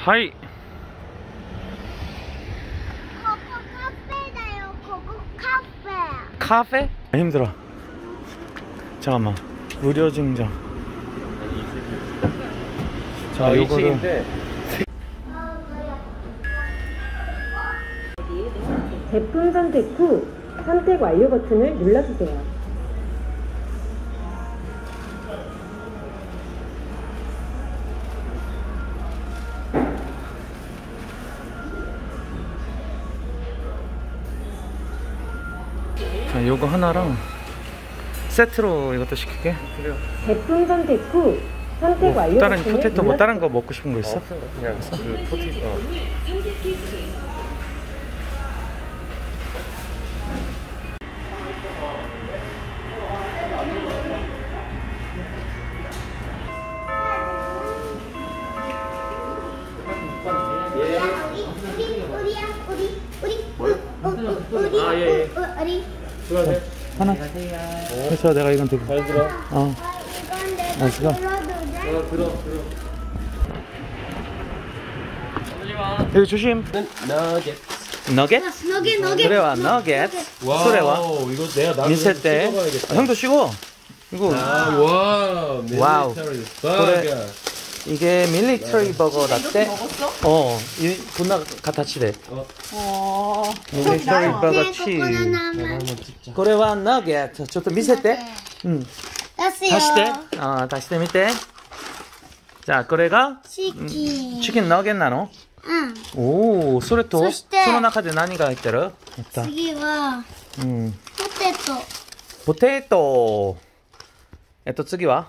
하이 ここカフェだよここカフェ 카페? 힘들어 잠깐만 무료 증정 자 아, 요거를 2층인데 제품 선택 후 선택 완료 버튼을 눌러주세요. 요거 하나랑 세트로 이것도 시킬게 제품 선택 후 선택 뭐 완료 다른 포테토 뭐. 다른 거 먹고 싶은 거 있어? 없어 그냥 그 토티 어. 우리 우리 우리 우리 우리 아, 예, 예. 우리 수고하세요 하나. 그래서 내가 이건 되게 잘 들어. 어. 이건 내가 맛있어? 들어도 돼? 어 들어 들어. 여기 조심. 너겟 너겟? 너게 너게 그래와 너겟 소래와. 이거 내가 인쇄 때. 찍어봐야겠다. 형도 쉬고. 이거. 아, 와 와우. 그래. 버거. 이게 밀리터리 버거 라떼 어, 이 분나 가타치래 어. 밀리터리 버거 ねこ 치 この名前 これはナゲットちょっと見せてうん出すよ足してあー足してみてじゃあこれがチキンチキンナゲットなのうんおおそれとそしての中で何が入ってるやった次はうんポテトポテトえっと次は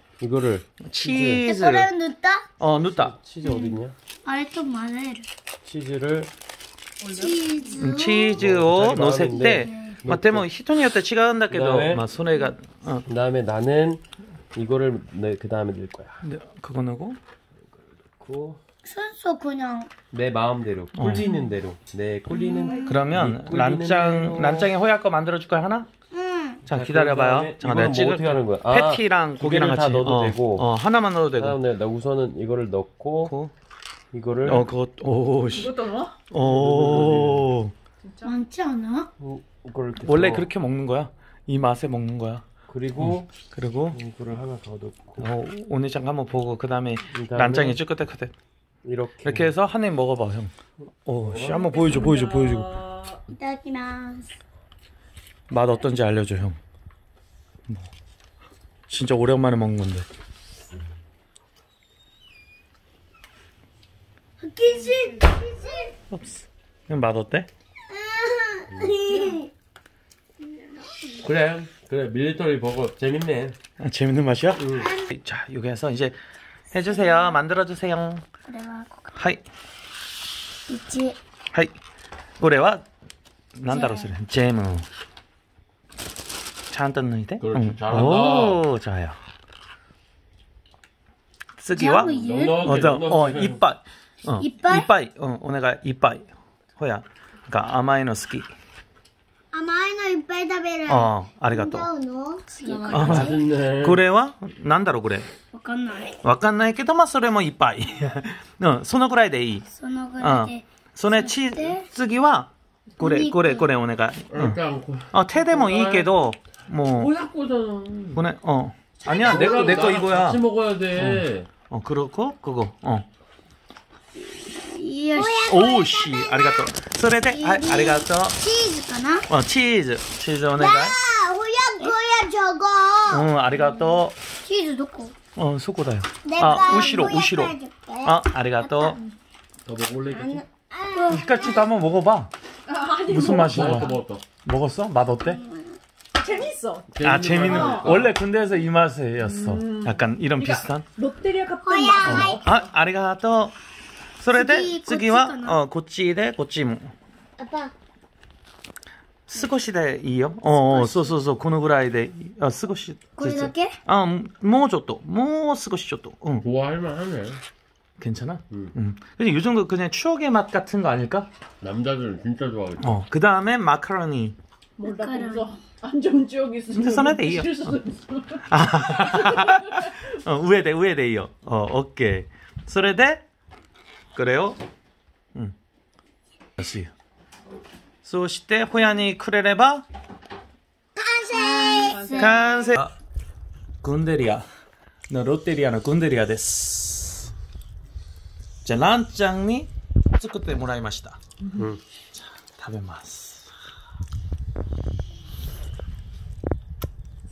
이거를 치즈를 그래 넣다? 어 넣다 치즈 어디 있냐? 아니 좀 많아요. 치즈를 치즈. 음, 치즈로 뭐, 넣을 때 맞대면 히톤이었다 치가한다けど 막 손에가 어. 그다음에 나는 이거를 네, 그다음에 넣을 거야. 네, 그거 넣고 넣고 순수 그냥 내 마음대로 어. 꿀리는 대로 내 꿀리는 그러면 란짱 란짱이 호야 거 만들어 줄까 하나? 자 기다려봐요. 잠깐 내가 어, 네, 찍을. 뭐 어떻게 하는 거야? 아, 패티랑 고기랑 같이 다 넣어도 어, 되고. 어 하나만 넣어도 되고. 다음에 나 우선은 이거를 넣고 고. 이거를 어 그것 오 씨. 이것도 넣어? 오. 진짜? 많지 않아? 어, 원래 그렇게 먹는 거야. 이 맛에 먹는 거야. 그리고 그리고 이거를 하나 더 넣고 어, 오니장 한번 보고 그 다음에 그다음에 난장이 쭈끄덕끄덕 이렇게 이렇게 해서 한 입 먹어봐 형. 어, 오씨 한번 보여줘 보여줘 보여줘. 이따기마스. 맛 어떤지 알려줘 형. 뭐. 진짜 오랜만에 먹는 건데. 不謹慎不謹慎 없어. 형 맛 어때? 그래 그래 밀리터리 버거 재밌네 아, 재밌는 맛이야? 자, 여기에서 이제 해주세요. 만들어주세요. これはここはい。 1はい。これは、なんだろう、それ。ジェム。 ちゃんと抜いて。 그렇지, うん 잘한다. おー、じゃあよ。次は、 이 예? 어, 저, 어, 이빨. 어, 이빨? 이빨. 어, 오네가 이빨. 호야. 그러니까甘いの好き.甘いのいっぱい食べる。 어, 아리가또. 違うの違う。 어, 맛있네 これはなんだろう、これ。わかんない。わかんないけど、まあ、それもいっぱい。うん、そのぐらいでいい。そのぐらいで。それ、ちで、次は、これ、お肉これ、これお願い。うん。 약간 あ、手でもいいけど、 뭐 뭐야 거잖아. 보내 어 아니야 내 거 내 거 이거야. 같이 먹어야 돼. 어, 어 그렇고 그거 어. 오씨 아리가또. 소레데 아 아리가또. 치즈 かな어 치즈 치즈 오네가. 호야 거야 저거. 응 아리가또. 치즈 넣고. 어 수고다요. 아 우시로 우시로. 아 아리가또. 더 먹을래 이거? 히카치도 한번 먹어봐. 무슨 맛이야? 먹었다. 먹었어? 맛 어때? 재밌어. 아, 재밌는. 거. 원래 군대에서 이 맛이었어. 약간 이런 비슷한. 롯데리아 같은 호야, 맛. 하이. あ、ありがとう。それで、次次はこっちか、なあこっちで、こっちも。アパ少しでいいよ。おうおうそうそうそう、このぐらいでいい。あ、少し。これだけあ、もうちょっと。もう少しちょっと。うん。 좋아할만 하네 괜찮아? 음. 응. 근데 이 정도 그냥 추억의 맛 같은 거 아닐까? 남자들은 진짜 좋아하겠다 어. 그 다음에 마카로니. 몰라 보면서 안 좋은 지역이 있어. 근데 손에도 이요. 실수도 있어. 어, 우에대, 우에대이요. 어, 오케이. それで, 그래요? 응. 다시. そして、ホヤにくれれば、完成完成。グンデリアのロッテリアのグンデリアです。じゃあ、ランちゃんに作ってもらいました。 응. 食べます。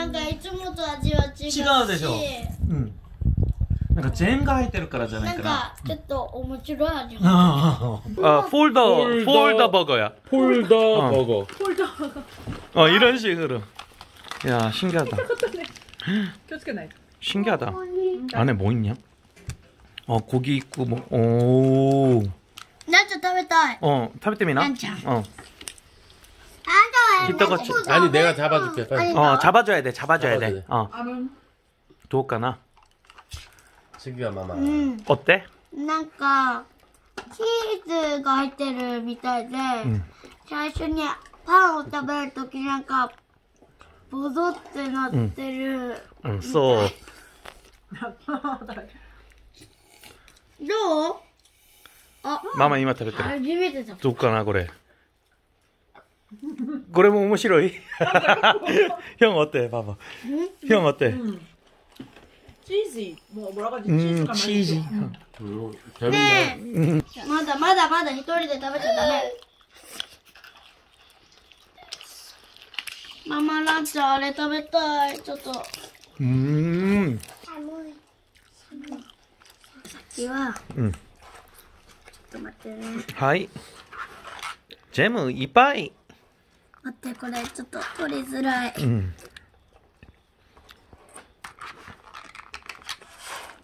なんかいつもと味は違うし違うでしょ 응. なんかジェーンが入ってるからじゃなないんかな。かちょっと面白い味 아, 폴더, 폴더. 폴더 버거야. 폴더 어. 버거 어, 이런 식으로. 야, 신기하다. 気をつけないと。 신기하다. 안에 뭐 있냐? 어, 고기 있고, 뭐, 오. なんちゃん食べたい 어, 타베테미나? 란짱. 어. あんたは 기타같이. 아니 내가 잡아줄게 빨리 어, 잡아줘야 돼, 잡아줘야 잡아줘야 돼. 돼. 어, 아는 도까나. 슬기야 마마 うん 어때? なんかチーズが入ってるみたいで、ん最初にパンを食べるときなんかボゾってなってる、 응, 써. どう 마마 이마 타베테. 初めて食べ 도까나, 그래. これも面白い。ひょんって、パパ。ひょんって。チーズ、もう、ボラチーズかチーズ。ねえ、まだまだまだ一人で食べちゃダメ。ママランチあれ食べたい、ちょっと。うん。さっきは。うん。ちょっと待ってね。はい。ジェムいっぱい。待ってこれちょっと取りづらい 음.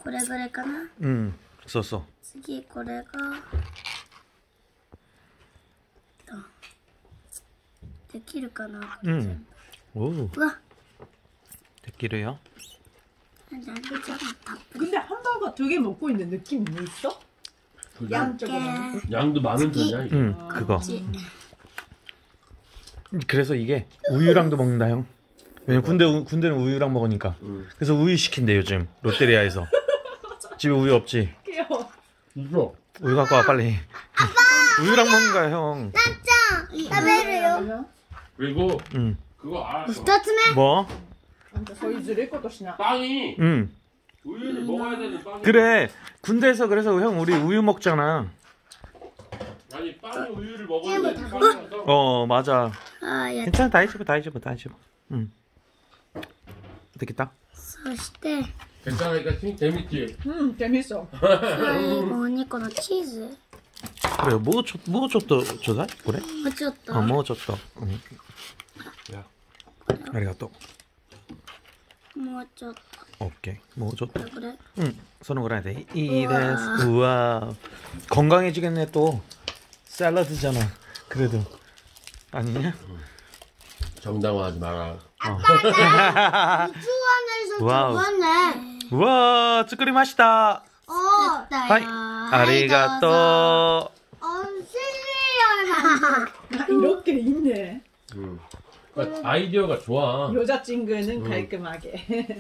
これぐらいかな 음. 써써. 次これがとできるかなこれ 음. 오. うわ 데끼르요. なんであれちょっとたっぷ 근데 ham버거 두 개 먹고 있는 느낌이 뭐 있어? 양쪽으로り 양도 많은 편이야 이게 음, 그거. ち 그래서 이게 우유랑도 먹는다 형. 왜냐면 군대 우- 군대는 우유랑 먹으니까. 음. 그래서 우유 시킨대 요즘 롯데리아에서. 집에 우유 없지. 귀여워 있어 우유 갖고 와 빨리. 우유랑 먹는 거야 형. 食べるよ 그리고 응. 그거 알았어 一つ目 뭐? 안타 소리 지를 것도 시나 빵이 응. 우유를 먹어야 되는 빵이 그래. 군대에서 그래서 형 우리 우유 먹잖아. 아니 빵이 우유를 먹어야 되는 빵이라서 어 맞아. ああやっ 괜찮아 다이지브 다이지브 다이지브. 응. 되겠다. そして 괜찮으니까 진- 재밌지 음 재밌어 最後にこのチーズ 그래 뭐좀뭐좀더 줘다 그래? もうちょっと 어, 뭐 줬어. 응. 야. 아리가또. もうちょっ 오케이. 뭐 줬다. とこれ 응. 손은 그래야 돼. 이 우와. 데스. 우와. 건강해지겠네 또. 샐러드잖아. 그래도 아니냐? 정당화하지 마라. 유치원에서 어. 와우. 저번에 우와, 쭈꾸리 맛있다. 어 하이. 아리가또. 아, 이렇게 있네. 음. 그러니까 아이디어가 좋아. 여자 친구는 음. 깔끔하게.